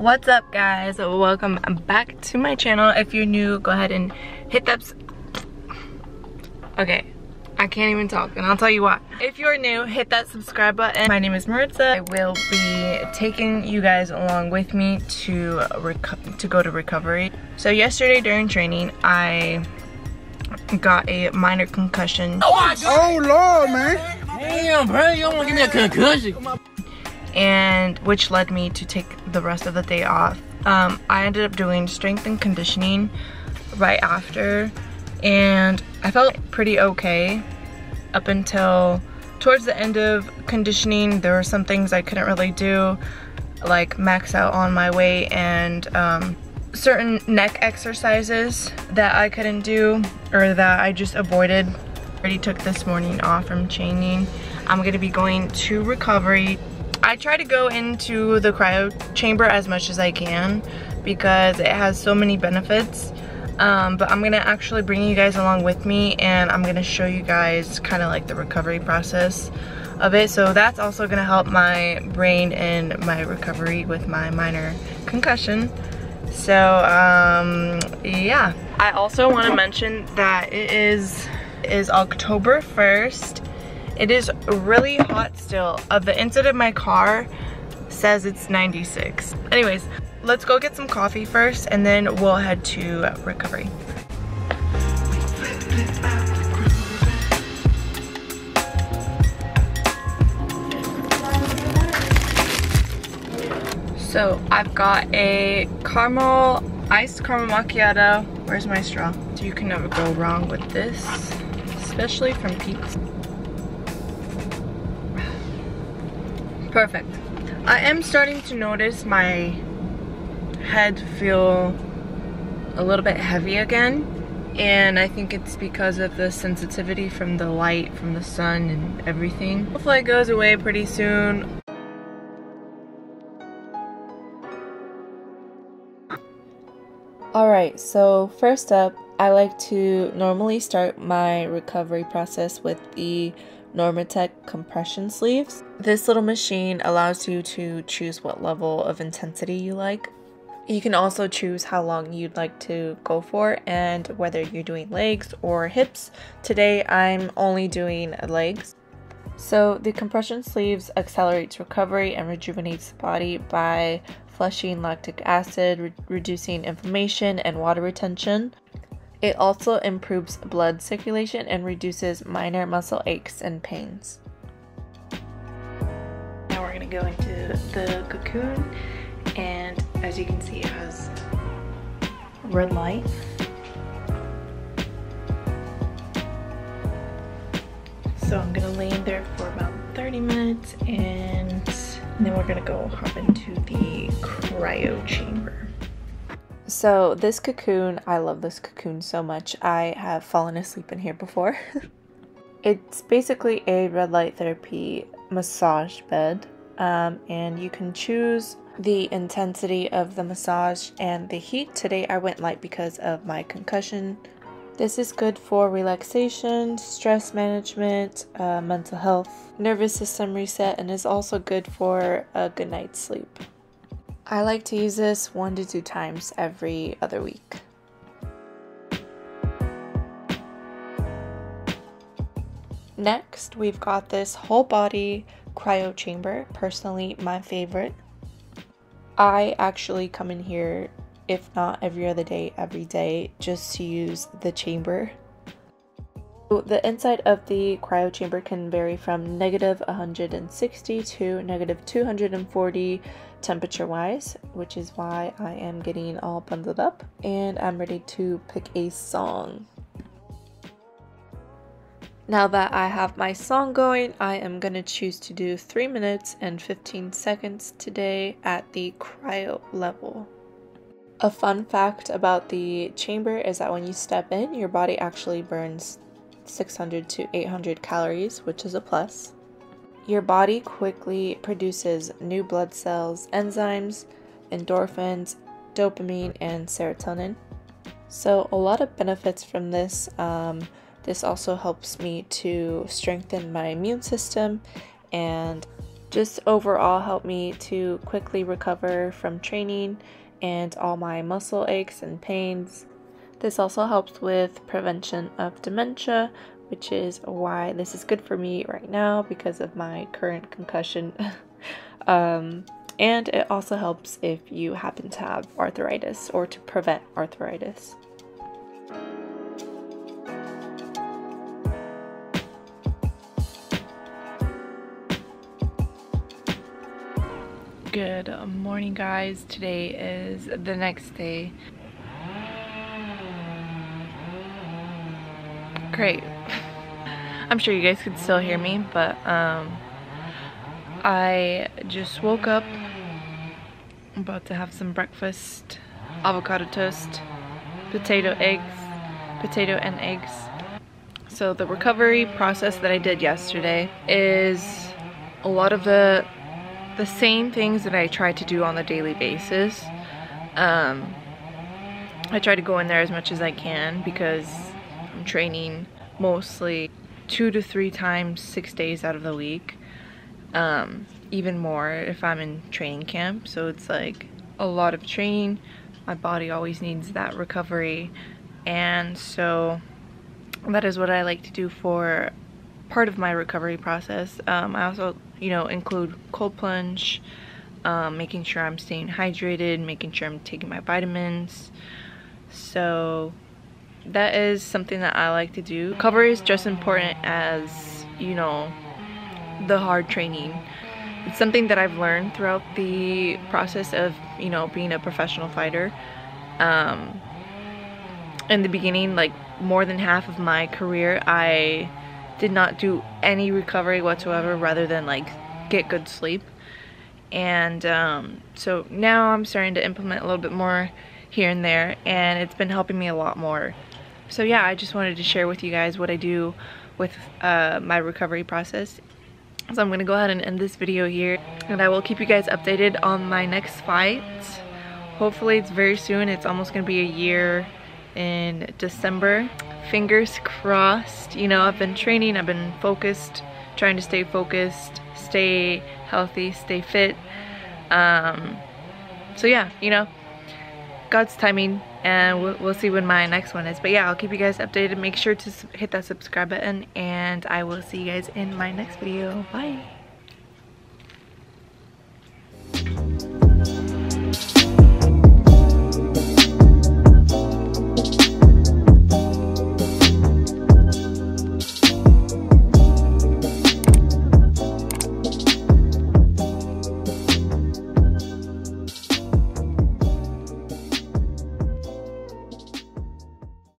What's up guys? Welcome back to my channel. If you're new, go ahead and hit that Okay, I can't even talk and I'll tell you why. If you're new, hit that subscribe button. My name is Maritza. I will be taking you guys along with me to to go to recovery. So yesterday during training, I got a minor concussion. Oh, oh Lord, man. Damn, bro, you don't want to give me a concussion and which led me to take the rest of the day off. Um, I ended up doing strength and conditioning right after and I felt pretty okay up until towards the end of conditioning there were some things I couldn't really do like max out on my weight and um, certain neck exercises that I couldn't do or that I just avoided. Already took this morning off from training. I'm gonna be going to recovery I try to go into the cryo chamber as much as I can because it has so many benefits. Um, but I'm gonna actually bring you guys along with me and I'm gonna show you guys kind of like the recovery process of it. So that's also gonna help my brain in my recovery with my minor concussion. So um, yeah. I also wanna mention that it is, is October 1st it is really hot still. Uh, the inside of my car says it's 96. Anyways, let's go get some coffee first and then we'll head to recovery. So I've got a caramel, iced caramel macchiato. Where's my straw? So You can never go wrong with this, especially from Peet's. Perfect. I am starting to notice my head feel a little bit heavy again and I think it's because of the sensitivity from the light from the sun and everything. Hopefully it goes away pretty soon. Alright, so first up, I like to normally start my recovery process with the Normatec compression sleeves. This little machine allows you to choose what level of intensity you like. You can also choose how long you'd like to go for and whether you're doing legs or hips. Today I'm only doing legs. So the compression sleeves accelerates recovery and rejuvenates the body by flushing lactic acid, re reducing inflammation and water retention. It also improves blood circulation and reduces minor muscle aches and pains. Now we're going to go into the cocoon and as you can see it has red light. So I'm going to lay in there for about 30 minutes and then we're going to go hop into the cryo chamber. So this cocoon, I love this cocoon so much. I have fallen asleep in here before. it's basically a red light therapy massage bed um, and you can choose the intensity of the massage and the heat. Today I went light because of my concussion. This is good for relaxation, stress management, uh, mental health, nervous system reset, and is also good for a good night's sleep. I like to use this one to two times every other week. Next, we've got this whole body cryo chamber, personally my favorite. I actually come in here, if not every other day, every day, just to use the chamber. The inside of the cryo chamber can vary from negative 160 to negative 240 temperature wise, which is why I am getting all bundled up and I'm ready to pick a song. Now that I have my song going, I am going to choose to do 3 minutes and 15 seconds today at the cryo level. A fun fact about the chamber is that when you step in, your body actually burns 600 to 800 calories, which is a plus. Your body quickly produces new blood cells, enzymes, endorphins, dopamine, and serotonin. So, a lot of benefits from this. Um, this also helps me to strengthen my immune system and just overall help me to quickly recover from training and all my muscle aches and pains. This also helps with prevention of dementia, which is why this is good for me right now because of my current concussion. um, and it also helps if you happen to have arthritis or to prevent arthritis. Good morning guys. Today is the next day. Great. I'm sure you guys could still hear me, but um, I just woke up. I'm about to have some breakfast. Avocado toast, potato eggs, potato and eggs. So the recovery process that I did yesterday is a lot of the the same things that I try to do on a daily basis. Um, I try to go in there as much as I can because I'm training mostly two to three times six days out of the week. Um, even more if I'm in training camp. So it's like a lot of training. My body always needs that recovery. And so that is what I like to do for part of my recovery process. Um, I also you know, include cold plunge, um, making sure I'm staying hydrated, making sure I'm taking my vitamins. So that is something that I like to do. Recovery is just important as, you know, the hard training. It's something that I've learned throughout the process of, you know, being a professional fighter. Um, in the beginning, like more than half of my career, I did not do any recovery whatsoever rather than like get good sleep. And um, so now I'm starting to implement a little bit more here and there and it's been helping me a lot more. So yeah, I just wanted to share with you guys what I do with uh, my recovery process. So I'm gonna go ahead and end this video here and I will keep you guys updated on my next fight. Hopefully it's very soon. It's almost gonna be a year in December fingers crossed. You know, I've been training, I've been focused, trying to stay focused, stay healthy, stay fit. Um, so yeah, you know, God's timing and we'll, we'll, see when my next one is. But yeah, I'll keep you guys updated. Make sure to hit that subscribe button and I will see you guys in my next video. Bye.